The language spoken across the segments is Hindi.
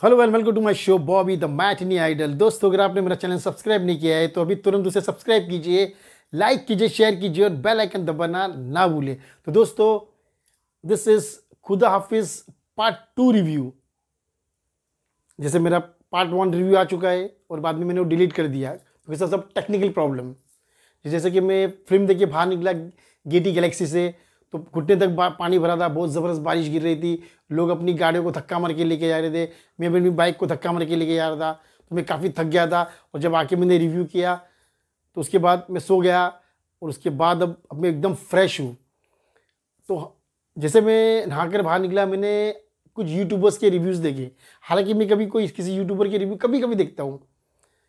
Hello well welcome to my show Bobby the matinee idol दोस्तों, अगर आपने मेरा चैनल सब्सक्राइब नहीं किया है तो अभी तुरंत उसे सब्सक्राइब कीजिए लाइक कीजिए शेयर कीजिए और बेल आइकन दबाना ना भूलिए तो दोस्तों दिस इज़ खुदा हाफिज पार्ट टू रिव्यू जैसे मेरा पार्ट वन रिव्यू आ चुका है और बाद में मैंने वो डिलीट कर दिया क्योंकि सब टेक्निकल प्रॉब्लम जैसे कि मैं फ़िल्म देखिए बाहर निकला गेटी गैलेक्सी से तो घुटने तक पानी भरा था, बहुत ज़बरदस्त बारिश गिर रही थी। लोग अपनी गाड़ियों को धक्का मार के लेके जा रहे थे। मैं भी अपनी बाइक को धक्का मार के लेके जा रहा था। तो मैं काफ़ी थक गया था और जब आके मैंने रिव्यू किया तो उसके बाद मैं सो गया और उसके बाद अब अब मैं एकदम फ्रेश हूँ। तो जैसे मैं नहा कर बाहर निकला, मैंने कुछ यूट्यूबर्स के रिव्यूज़ देखे। हालाँकि मैं कभी कोई किसी यूट्यूबर के रिव्यू कभी कभी देखता हूँ।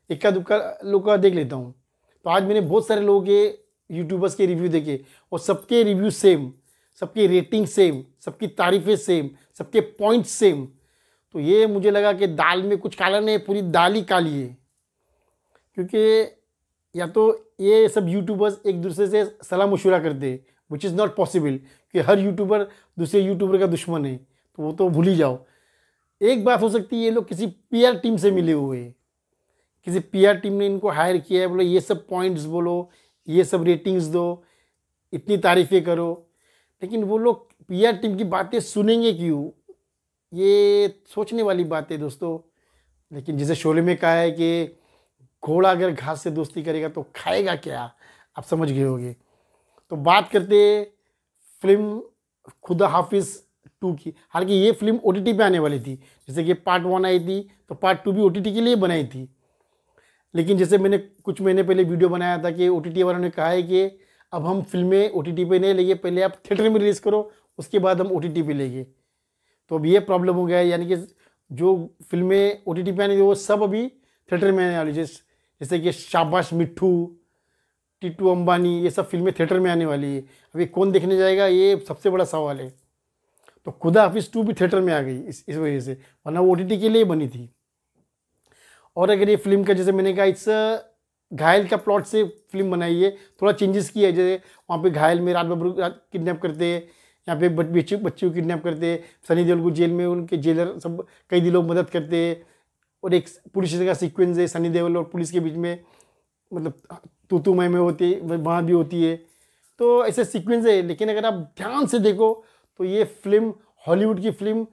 इक्का दुक्का लोग का देख लेता हूँ। तो आज मैंने बहुत सारे लोगों के यूट्यूबर्स के रिव्यू देखे, और सबके रिव्यू सेम सबकी रेटिंग सेम सबकी तारीफ़ें सेम सबके पॉइंट सेम तो ये मुझे लगा कि दाल में कुछ काला नहीं है पूरी दाल ही काली है। क्योंकि या तो ये सब यूट्यूबर्स एक दूसरे से सलाह मशूरा करते हैं विच इज़ नॉट पॉसिबल कि हर यूट्यूबर दूसरे यूट्यूबर का दुश्मन है तो वो तो भूल ही जाओ। एक बात हो सकती है, ये लोग किसी पीआर टीम से मिले हुए हैं। किसी पीआर टीम ने इनको हायर किया है, बोलो, ये सब पॉइंट्स बोलो ये सब रेटिंग्स दो, इतनी तारीफ़ें करो। लेकिन वो लोग पीआर टीम की बातें सुनेंगे क्यों? ये सोचने वाली बात है दोस्तों। लेकिन जैसे शोले में कहा है कि घोड़ा अगर घास से दोस्ती करेगा तो खाएगा क्या? आप समझ गए होगे। तो बात करते फ़िल्म खुदा हाफिज़ टू की। हालाँकि ये फ़िल्म ओ पे आने वाली थी। जैसे कि पार्ट वन आई थी तो पार्ट टू भी ओटीटी के लिए बनाई थी। लेकिन जैसे मैंने कुछ महीने पहले वीडियो बनाया था कि ओ टी वालों ने कहा है कि अब हम फ़िल्में ओ टी नहीं लेंगे, पहले आप थिएटर में रिलीज़ करो, उसके बाद हम ओ टी पे लेंगे। तो अब ये प्रॉब्लम हो गया है, यानी कि जो फ़िल्में ओ टी पे आने वो सब अभी थिएटर में आने वाली जैसे जैसे कि शाबाश मिट्ठू टिट्टू अंबानी, ये सब फ़िल्में थिएटर में आने वाली है। अभी कौन देखने जाएगा, ये सबसे बड़ा सवाल है। तो खुदा हाफिज़ टू भी थिएटर में आ गई इस इस वजह से, वरना वो ओ के लिए बनी थी। और अगर ये फ़िल्म का, जैसे मैंने कहा इट्स घायल का प्लॉट से फ़िल्म बनाई है, थोड़ा चेंजेस किया है, जैसे वहाँ पे घायल में रात बब्रू किडनैप करते हैं, यहाँ पे बच्चे बच्चे को किडनैप करते हैं, सनी देओल को जेल में, उनके जेलर सब कई दिन लोग मदद करते हैं, और एक पुलिस का सीक्वेंस है, सनी देओल और पुलिस के बीच में मतलब तू तू मैं में होती वहाँ भी होती है। तो ऐसे सीक्वेंस है, लेकिन अगर आप ध्यान से देखो तो ये फ़िल्म हॉलीवुड की फ़िल्म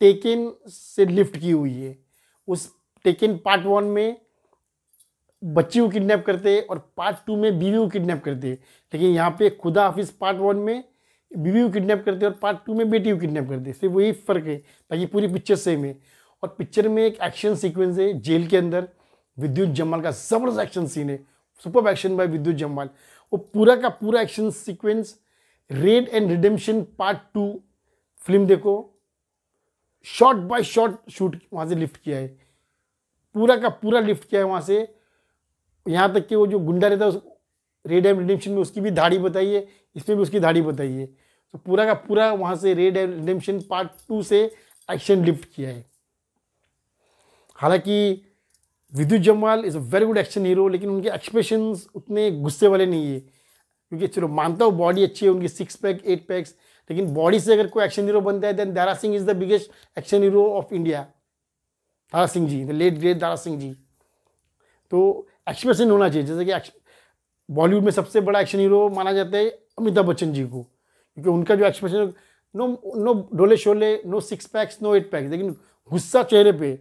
टेकन से लिफ्ट की हुई है। उस टेकन पार्ट वन में बच्ची को किडनैप करते हैं और पार्ट टू में बीवी को किडनैप करते हैं। लेकिन यहाँ पे खुदा हाफिज पार्ट वन में बीवी को किडनैप करते हैं और पार्ट टू में बेटी को किडनैप करते सिर्फ़ वही फ़र्क है, ताकि पूरी पिक्चर सेम है। और पिक्चर में एक एक्शन सीक्वेंस है जेल के अंदर, विद्युत जम्वाल का ज़बरदस्त एक्शन सीन है। Super action by Vidyut Jammwal वो पूरा का पूरा action sequence, raid and redemption part two film देखो। शॉट बाय शॉट शूट वहाँ से लिफ्ट किया है। पूरा का पूरा लिफ्ट किया है वहाँ से। यहाँ तक कि वो जो गुंडा रहता है, उस रेड एम रिडेम्शन में उसकी भी धाड़ी बताइए, इसमें भी उसकी दाढ़ी बताइए। तो पूरा का पूरा वहाँ से raid and redemption part two से एक्शन लिफ्ट किया है। हालाँकि Vidyut Jammwal is a very good action hero लेकिन उनके एक्सप्रेशंस उतने गुस्से वाले नहीं है। क्योंकि चलो मानता हूँ बॉडी अच्छी है, उनकी सिक्स पैक एट पैक्स लेकिन बॉडी से अगर कोई एक्शन हीरो बनता है then Dara Singh is the biggest action hero of India Dara Singh ji the late great Dara Singh ji. तो एक्सप्रेशन होना चाहिए, जैसे कि बॉलीवुड में सबसे बड़ा एक्शन हीरो माना जाता है अमिताभ बच्चन जी को, क्योंकि उनका जो एक्सप्रेशन नो नो डोले Sholay no six packs no eight packs लेकिन गुस्सा चेहरे पे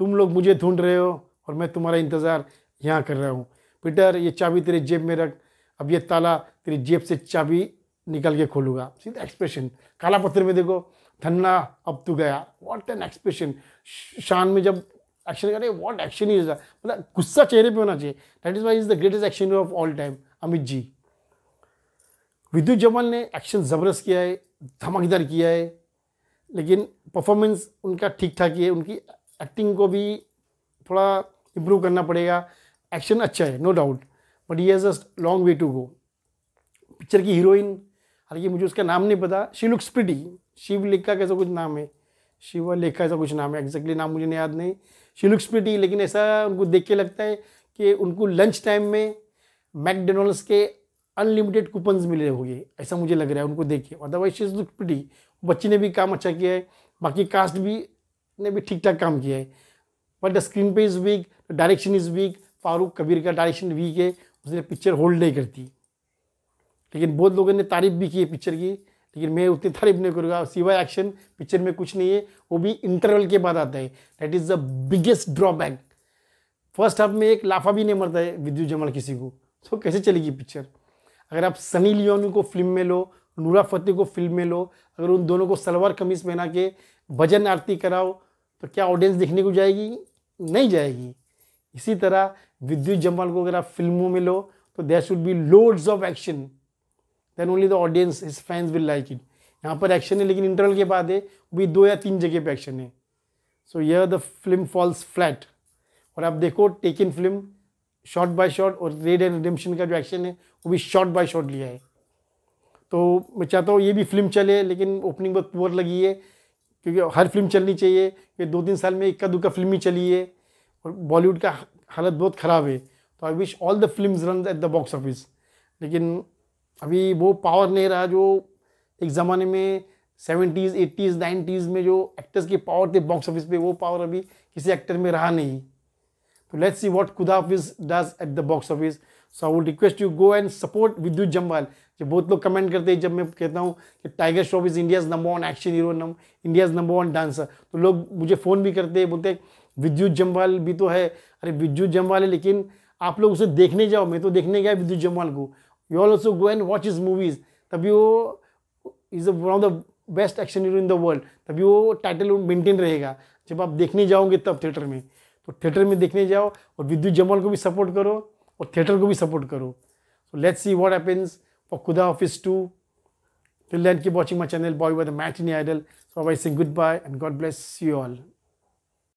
तुम लोग मुझे ढूंढ रहे हो और मैं तुम्हारा इंतज़ार यहाँ कर रहा हूँ। पीटर ये चाबी तेरे जेब में रख, अब ये ताला तेरी जेब से चाबी निकल के खोलूँगा। सीधा एक्सप्रेशन काला पत्थर में देखो धन्ना, अब तू गया। वॉट एन एक्सप्रेशन शान में जब एक्शन करे व्हाट एक्शन इज़ मतलब गुस्सा चेहरे पे होना चाहिए। That is why is the greatest action of all time Amit ji. Vidyut Jammwal ने एक्शन ज़बरदस्त किया है, धमाकेदार किया है, लेकिन परफॉर्मेंस उनका ठीक ठाक ही है। उनकी एक्टिंग को भी थोड़ा इम्प्रूव करना पड़ेगा। एक्शन अच्छा है नो डाउट बट ये has a long way to go picture की हीरोइन हालाँकि मुझे उसका नाम नहीं पता शी लुक्स प्रिटी शिव लेखा कैसा कुछ नाम है। शिवा लेखा ऐसा कुछ नाम है। एग्जैक्टली नाम मुझे नहीं याद नहीं। शी लुक्स प्रिटी लेकिन ऐसा उनको देख के लगता है कि उनको लंच टाइम में मैकडोनल्ड्स के अनलिमिटेड कूपन्स मिले होंगे। ऐसा मुझे लग रहा है उनको देख के। अदरवाइज़ शी लुक प्रिटी बच्ची ने भी काम अच्छा किया है। बाकी कास्ट भी ने भी ठीक ठाक काम किया है। बट द स्क्रीन पे is weak direction is weak Farooq Kabir का डायरेक्शन वीक है। उसने पिक्चर होल्ड नहीं करती। लेकिन बहुत लोगों ने तारीफ़ भी की है पिक्चर की। लेकिन मैं उतनी तारीफ़ नहीं करूँगा, सिवाय एक्शन पिक्चर में कुछ नहीं है, वो भी इंटरवल के बाद आता है। That is the biggest drawback first half में एक लाफा भी नहीं मरता है विद्युत जमाल किसी को। तो कैसे चलेगी पिक्चर अगर आप सनी लियोनी को फ़िल्म में लो, नूरा फतेह को फ़िल्म में लो, अगर उन दोनों को सलवार कमीज पहना के भजन आरती कराओ तो क्या ऑडियंस देखने को जाएगी? नहीं जाएगी। इसी तरह विद्युत जमाल को अगर आप फ़िल्मों में लो तो there should be loads of action then only the audience his fans will like it यहाँ पर एक्शन है, लेकिन इंटरवल के बाद है, वो भी दो या तीन जगह पे एक्शन है। सो यह द फ़िल्म फॉल्स फ्लैट और आप देखो Taken film shot by shot और रेड एंड रिडेम्पशन का जो एक्शन है, वो भी शॉर्ट बाय शॉर्ट लिया है। तो मैं चाहता हूँ ये भी फ़िल्म चले, लेकिन ओपनिंग बहुत पुअर लगी है, क्योंकि हर फ़िल्म चलनी चाहिए। कि दो तीन साल में इक्का दुक्का फ़िल्म ही चली है, और बॉलीवुड का हालत बहुत ख़राब है। तो I wish all the film run at the box office लेकिन अभी वो पावर नहीं रहा जो एक ज़माने में सेवेंटीज़ एट्टीज़ नाइन्टीज़ में जो एक्टर्स की पावर थे बॉक्स ऑफ़िस पे, वो पावर अभी किसी एक्टर में रहा नहीं। तो let's see what Khuda Haafiz does at the box office so I would request you go and support Vidyut Jammwal जो बहुत लोग कमेंट करते हैं, जब मैं कहता हूँ कि Tiger Shroff is India's number one action hero India's number one dancer तो लोग मुझे फ़ोन भी करते हैं, बोलते हैं विद्युत जम्वाल भी तो है। अरे विद्युत जम्वाल है, लेकिन आप लोग उसे देखने जाओ। मैं तो देखने गया विद्युत जम्वाल को। You all also go and watch his movies तभी वो is one of the best action hero in the world तभी वो टाइटल मेंटेन रहेगा। जब आप देखने जाओगे तब थिएटर में। तो थिएटर में देखने जाओ और विद्युत जमाल को भी सपोर्ट करो और थिएटर को भी सपोर्ट करो। So let's see what happens for Khuda Haafiz to till watching keep channel bye bye the with the matinee idol. So i goodbye and God bless you all.